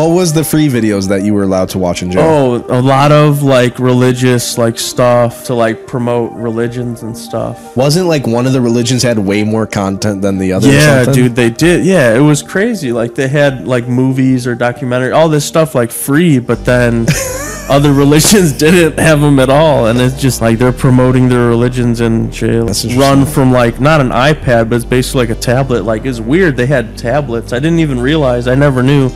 What was the free videos that you were allowed to watch in jail? Oh, a lot of like religious like stuff to like promote religions and stuff. Wasn't like one of the religions had way more content than the other? Yeah, dude, they did. Yeah, it was crazy. Like they had like movies or documentary, all this stuff like free, but then other religions didn't have them at all, and it's just like they're promoting their religions in jail. Run from like not an iPad, but it's basically like a tablet. Like it's weird. They had tablets. I didn't even realize. I never knew.